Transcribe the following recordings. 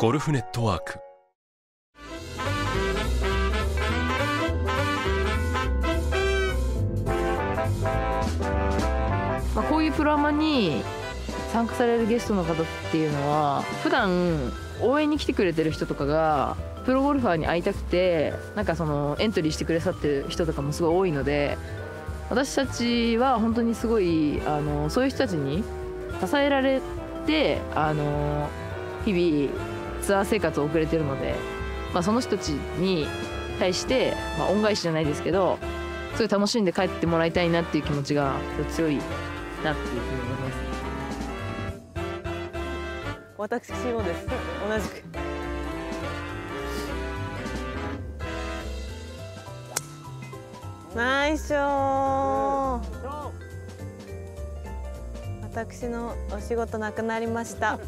ゴルフネットワーク。まあ、こういうプロアマに参加されるゲストの方っていうのは普段応援に来てくれてる人とかがプロゴルファーに会いたくてなんかそのエントリーしてくださってる人とかもすごい多いので私たちは本当にすごいあのそういう人たちに支えられてあの日々ツアー生活を送れてるので、まあ、その人たちに対して、まあ、恩返しじゃないですけどすごい楽しんで帰ってもらいたいなっていう気持ちが強いなっていうふうに思います。私もです。同じく。ナイス私のお仕事なくなりました。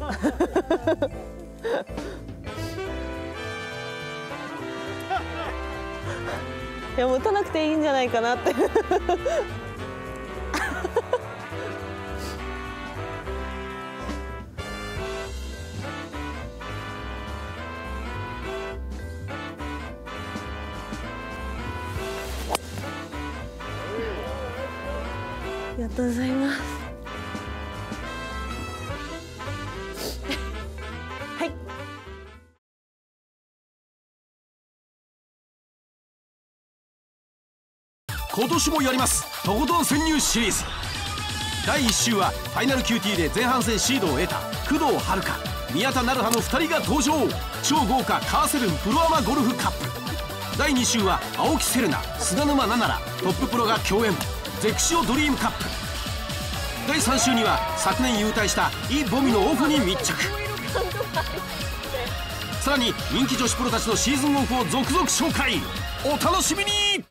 いや持たなくていいんじゃないかなって。ありがとうございます。今年もやります。とことん潜入シリーズ。第1週はファイナル QT で前半戦シードを得た工藤遥宮田成葉の2人が登場。超豪華カーセブンプロアマゴルフカップ。第2週は青木瀬令奈菅沼菜々らトッププロが共演。ゼクシオドリームカップ。第3週には昨年優退したイ・ボミのオフに密着。さらに人気女子プロたちのシーズンオフを続々紹介。お楽しみに！